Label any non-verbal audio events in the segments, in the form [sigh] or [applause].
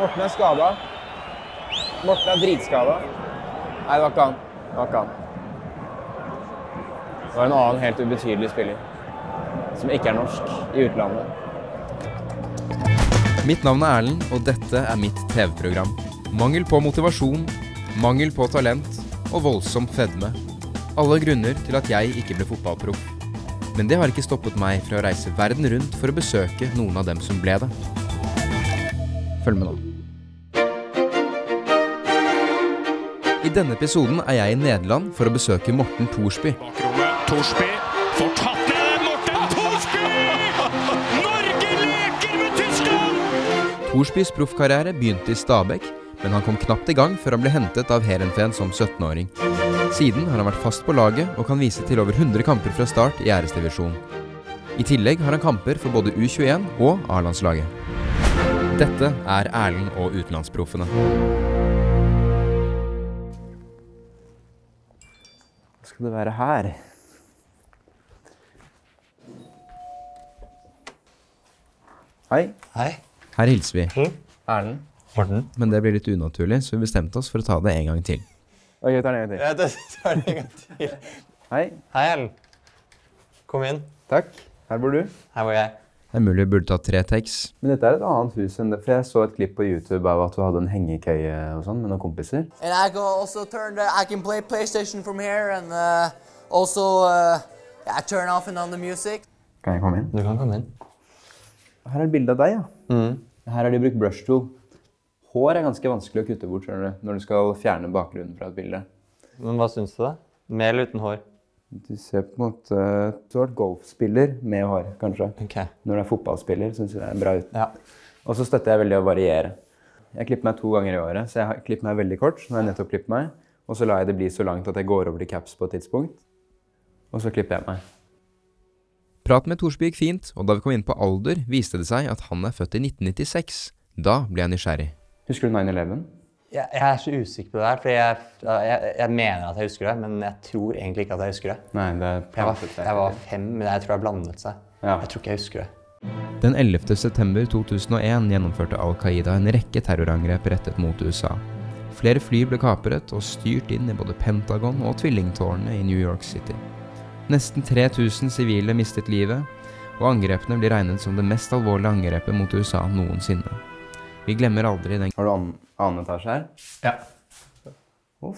Morten er skada. Morten er dritskada. Nei, det var ikke han. Det var ikke han. Det var en annen helt ubetydelig spiller. Som ikke er norsk, i utlandet. Mitt navn er Erlend, og dette er mitt TV-program. Mangel på motivasjon, mangel på talent og voldsom fedme. Alle grunner til at jeg ikke ble fotballproff. Men det har ikke stoppet meg fra å reise verden rundt for å besøke noen av dem som ble det. Følg med nå. I denne episoden er jeg i Nederland for å besøke Morten Thorsby. Bakrommet. Torsby får tatt ned Morten Torsby! Norge leker med Tyskland! Thorsbys proffkarriere begynte i Stabæk, men han kom knapt i gang før han ble hentet av Heerenveen som 17-åring. Siden har han vært fast på laget og kan vise til over 100 kamper fra start i æresdivisjon. I tillegg har han kamper for både U21 og A-landslaget. Dette er Erlend og utenlandsproffene. Skal det være her? Hei. Hei. Her hilser vi. Erlend. Morten. Men det blir litt unaturlig, så vi bestemte oss for å ta det en gang til. Ok, vi tar den en gang til. Ja, det tar det en gang til. Hei. Hei, Erlend. Kom inn. Takk. Her bor du. Her bor jeg. Det er mulig vi burde ta tre takes. Men dette er et annet hus enn det, for jeg så et klipp på YouTube av at du hadde en hengekøye og sånn med noen kompiser. And I can also turn the, I can play PlayStation from here and uh, also uh, yeah, turn off and on the music. Kan jeg komme inn? Du kan komme inn. Her er et bilde av deg, ja. Her har de brukt brush tool. Hår er ganske vanskelig å kutte bort skjønner du, når du skal fjerne bakgrunnen fra et bilde. Men hva syns du, da? Med eller uten hår? Du ser på en måte Du har vært golfspiller med hår, kanskje. Okay. Når du er fotballspiller, syns jeg det er bra ut. Ja. Og så støtter jeg veldig å variere. Jeg klipper meg to ganger i året, så jeg klipper meg veldig kort. når jeg nettopp klippet meg, og så lar jeg det bli så langt at jeg går over til caps på et tidspunkt. Og så klipper jeg meg. Praten med Thorsby gikk fint, og da vi kom inn på alder, viste det seg at han er født i 1996. Da ble jeg nysgjerrig. Husker du 9-11? Jeg, jeg er så usikker på det her, for jeg, jeg, jeg mener at jeg husker det, men jeg tror egentlig ikke at jeg husker det. Nei, det er Jeg var, jeg var fem, men jeg tror jeg blandet seg. Ja. Jeg tror ikke jeg husker det. Den 11. september 2001 gjennomførte Al Qaida en rekke terrorangrep rettet mot USA. Flere fly ble kapret og styrt inn i både Pentagon og tvillingtårnene i New York City. Nesten 3000 sivile mistet livet, og angrepene blir regnet som det mest alvorlige angrepet mot USA noensinne. Vi glemmer aldri den Har du annen, etasje her? Ja. Fy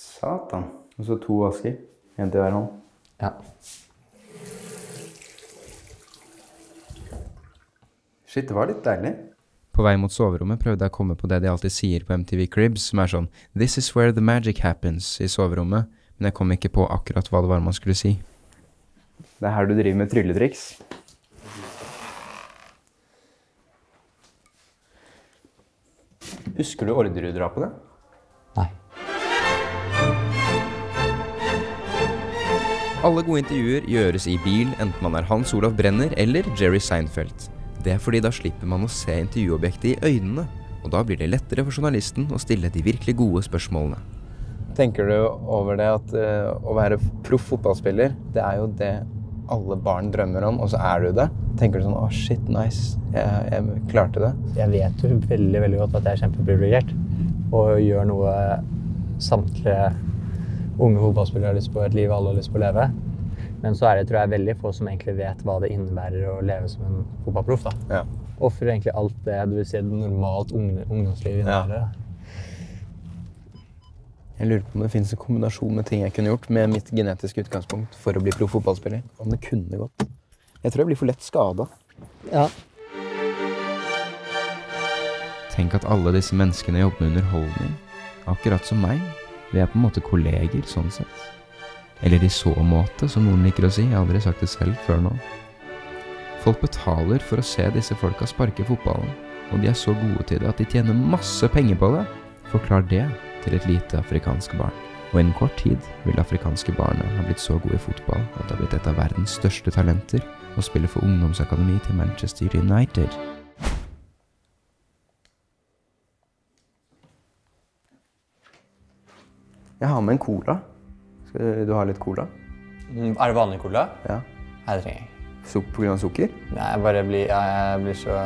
satan. Og så to vasker. En til hver hånd. ja. Shit, det var litt deilig. På vei mot soverommet prøvde jeg å komme på det de alltid sier på MTV Cribs, som er sånn This is where the magic happens i soverommet, men jeg kom ikke på akkurat hva det var man skulle si. Det er her du driver med trylletriks. Husker du Orderud-drapene? Nei. Alle gode intervjuer gjøres i bil, enten man er Hans Olav Brenner eller Jerry Seinfeld. Det er fordi da slipper man å se intervjuobjektet i øynene, og da blir det lettere for journalisten å stille de virkelig gode spørsmålene. Tenker du over det at uh, å være proff fotballspiller, det er jo det alle barn drømmer om, og så er du det? Tenker du sånn å shit, nice, jeg, jeg klarte det? Jeg vet jo veldig veldig godt at jeg er kjempeprivilegert og gjør noe samtlige unge fotballspillere har lyst på, et liv alle har lyst på å leve. Men så er det tror jeg, veldig få som egentlig vet hva det innebærer å leve som en fotballproff. da. Ja. Ofrer egentlig alt det du vil si et normalt ungdomsliv innebærer. da. Jeg lurer på om det finnes en kombinasjon med ting jeg kunne gjort med mitt genetiske utgangspunkt for å bli proff fotballspiller. Om det kunne gått. Jeg tror jeg blir for lett skada. Ja. Tenk at alle disse menneskene jobber med underholdning, akkurat som meg. Vi er på en måte kolleger, sånn sett. Eller i så måte, som noen liker å si. Jeg har aldri sagt det selv før nå. Folk betaler for å se disse folka sparke fotballen, og de er så gode til det at de tjener masse penger på det. Forklar det til et lite afrikansk barn. Og innen kort tid vil det afrikanske barnet ha blitt så gode i fotball at det har blitt et av verdens største talenter og spiller for ungdomsakademi til Manchester United. Jeg har med en cola. Skal du ha litt cola? Mm, Er det vanlig cola? Ja. Nei, det trenger jeg ikke. På grunn av sukker? Nei, jeg bare blir, jeg blir så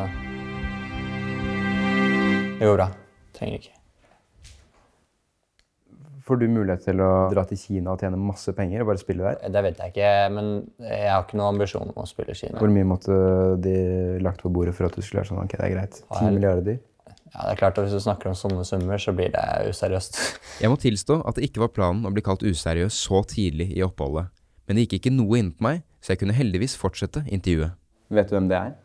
Det går bra. Trenger ikke. Får du mulighet til å dra til Kina og tjene masse penger og bare spille der? Det vet jeg ikke, men jeg har ikke noen ambisjon om å spille i Kina. Hvor mye måtte de lagt på bordet for at du skulle være sånn, ok, det er greit. 10 milliarder? Ja, det er klart at Hvis du snakker om sånne summer, så blir det useriøst. [laughs] Jeg må tilstå at det ikke var planen å bli kalt useriøs så tidlig i oppholdet. Men det gikk ikke noe inn på meg, så jeg kunne heldigvis fortsette intervjuet. Vet du hvem det er?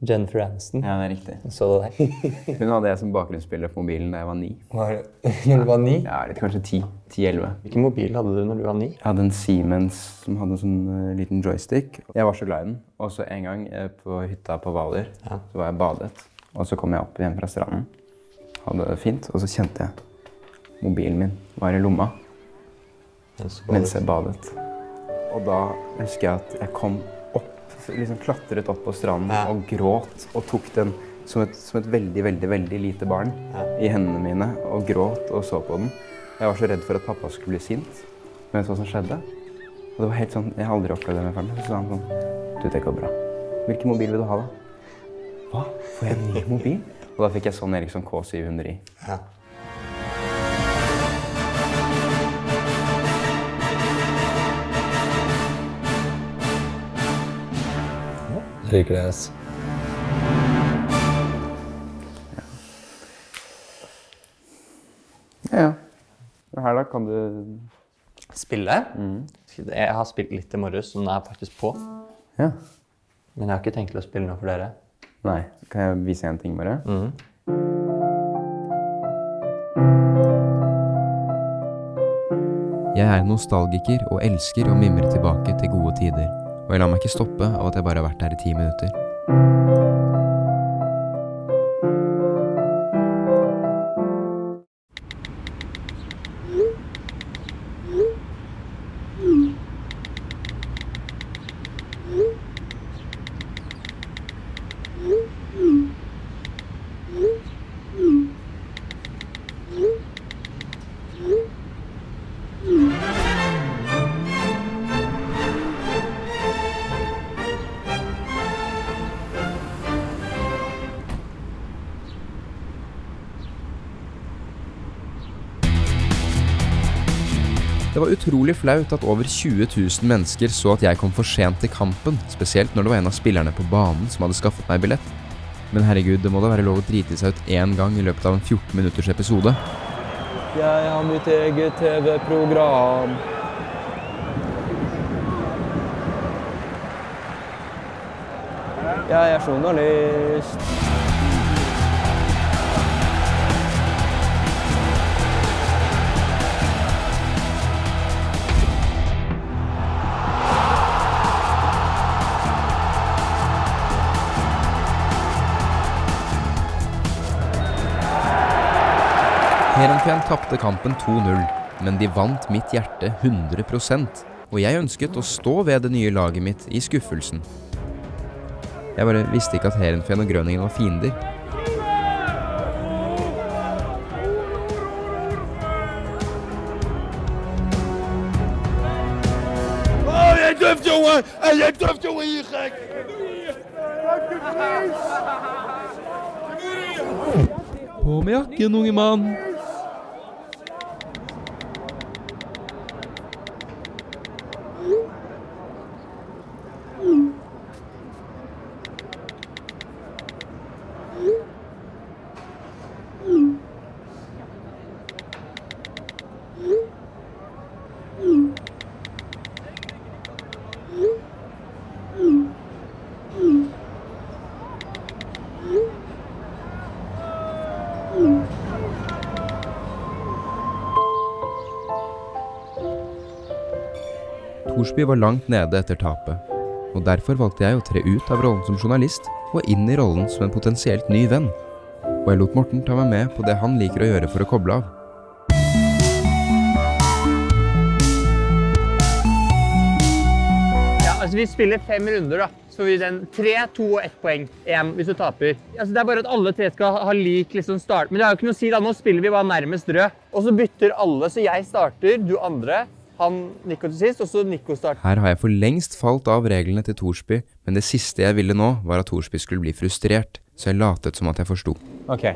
Jennifer Aniston. Ja, det er riktig. Så du det? [laughs] Hun hadde jeg som bakgrunnsspiller på mobilen da jeg var ni. Var, [laughs] når du var ni? Ja, litt kanskje ti. Ti-elleve. Hvilken mobil hadde du når du var ni? Jeg hadde en Siemens som hadde en sånn uh, liten joystick. Jeg var så glad i den. Og så en gang uh, på hytta på Hvaler Ja. så var jeg badet. Og så kom jeg opp igjen fra stranden. Hadde det fint. Og så kjente jeg mobilen min var i lomma mens jeg badet. Og da husker jeg at jeg kom liksom klatret opp på stranden Ja. og gråt og tok den som et, som et veldig, veldig, veldig lite barn i hendene mine og gråt og så på den. Jeg var så redd for at pappa skulle bli sint. Men vet du hva som skjedde? Og det var helt sånn, Jeg har aldri opplevd det med faren min. Så sa han sånn Du, det går bra. Hvilken mobil vil du ha, da? Hva? Får jeg en ny mobil? Og da fikk jeg sånn Eriksson K700 i. Ja. Ass. Ja, ja. Her da kan du Spille? Jeg har spilt litt i morges, så den er faktisk på. Ja. Men jeg har ikke tenkt til å spille noe for dere. Nei. Kan jeg vise en ting, bare? Jeg er nostalgiker og elsker å mimre tilbake til gode tider. Og jeg lar meg ikke stoppe av at jeg bare har vært der i ti minutter. Utrolig flaut at over 20 000 mennesker så at jeg kom for sent til kampen, spesielt når det var en av spillerne på banen som hadde skaffet meg billett. Men herregud, det må da være lov å drite seg ut én gang i løpet av en 14 minutters episode. Jeg har mitt eget TV-program. Jeg er journalist. Heerenveen tapte kampen 2-0, men de vant mitt hjerte 100% og jeg ønsket å stå ved det nye laget mitt i skuffelsen. Jeg bare visste ikke at Heerenveen og Grønningen var fiender. På med jakken, unge mann! Thorsby var langt nede etter tapet, og derfor valgte jeg å tre ut av rollen som journalist og inn i rollen som en potensielt ny venn. Og jeg lot Morten ta meg med på det han liker å gjøre for å koble av. Ja, altså Vi spiller fem runder, da. Så får vi den tre, to og ett poeng Én hvis du taper. Altså Det er bare at alle tre skal ha- lik liksom start. Men det har jo ikke noe å si. da. Nå spiller vi bare nærmest rød. Og så bytter alle. Så jeg starter, du andre, han Nico til sist, og så Nico start. Her har jeg for lengst falt av reglene til Thorsby, men det siste jeg ville nå, var at Thorsby skulle bli frustrert, så jeg latet som at jeg forsto. Ok.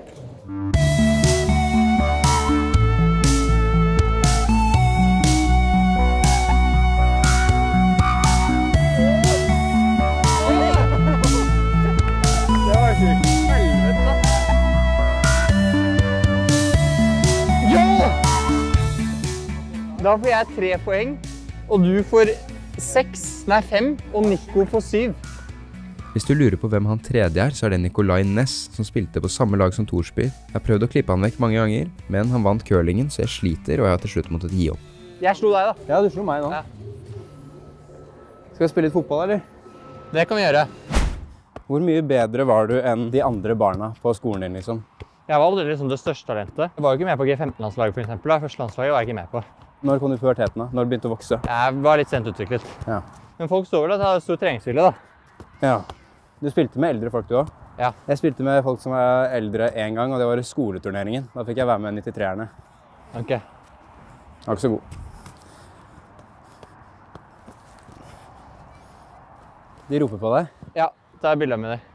Det var sjukt. Da får jeg tre poeng, og du får seks, nei fem, og Nico får syv. Hvis du lurer på hvem han tredje er, så er det Nicolay Næss, som spilte på samme lag som Thorsby. Jeg har prøvd å klippe han vekk mange ganger, men han vant curlingen, så jeg sliter, og jeg har til slutt måttet gi opp. Jeg slo deg, da. Ja, du slo meg nå. Ja. Skal vi spille litt fotball, eller? Det kan vi gjøre. Hvor mye bedre var du enn de andre barna på skolen din, liksom? Jeg var aldri liksom det største talentet. Jeg var jo ikke med på G15-landslaget, for eksempel. Første landslaget var jeg ikke med på. Når kom du i puberteten, da? Når du begynte å vokse? Jeg var litt sent utviklet. Ja. Men folk så vel at jeg hadde stor treningsvilje, da. Ja. Du spilte med eldre folk, du òg? Ja. Jeg spilte med folk som var eldre én gang, og det var i skoleturneringen. Da fikk jeg være med 93-erne. Ok. Jeg var ikke så god. De roper på deg. Ja, ta bilde med dem.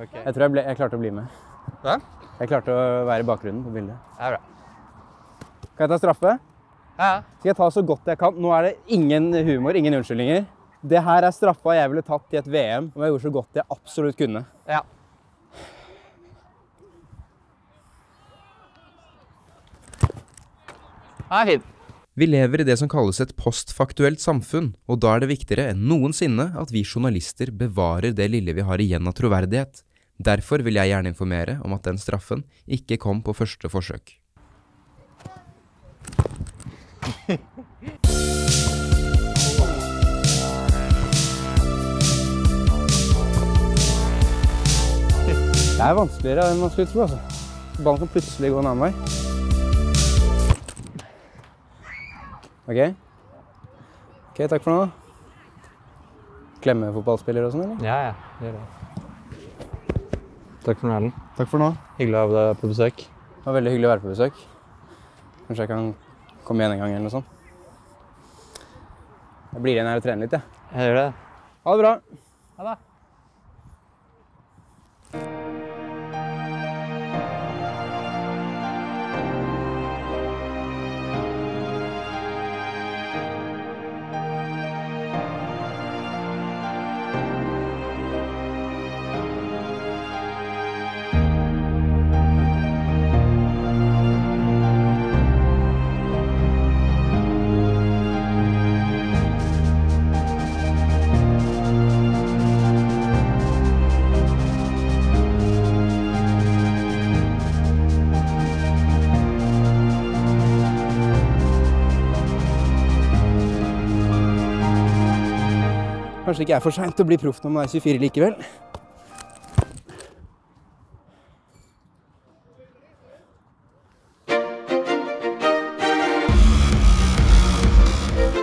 Ok. Jeg tror jeg, ble, jeg klarte å bli med. Hva? Jeg klarte å være i bakgrunnen på bildet. Det er bra. Kan jeg ta straffe? Ja. Skal jeg ta så godt jeg kan? Nå er det ingen humor, ingen unnskyldninger. Det her er straffa jeg ville tatt i et VM om jeg gjorde så godt jeg absolutt kunne. ja. Den er fin. Vi lever i det som kalles et postfaktuelt samfunn, og da er det viktigere enn noensinne at vi journalister bevarer det lille vi har igjen av troverdighet. Derfor vil jeg gjerne informere om at den straffen ikke kom på første forsøk. Det er vanskeligere enn man skulle tro. altså. Ballen kan plutselig gå en annen vei. OK? Ok, Takk for nå. Klemme fotballspillere og sånn, eller? Ja, ja. Gjør det. Takk for nå, Erlend. Takk for nå. Hyggelig å ha deg på besøk. Det var veldig hyggelig å være på besøk. Kanskje jeg kan komme igjen en gang eller noe sånt. Jeg blir igjen her og trener litt, jeg. Jeg gjør det. Ha det bra. Ha det. Kanskje det ikke er for seint å bli proff når man er 24 likevel.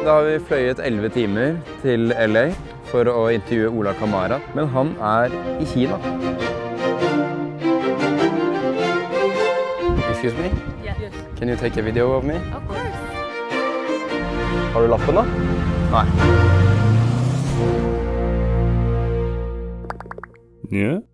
Da har vi fløyet 11 timer til LA for å intervjue Ola Kamara, men han er i Kina. Excuse me? Yes. Can you take a video of me? Of course. Har du lappen, da? Nei. Ja.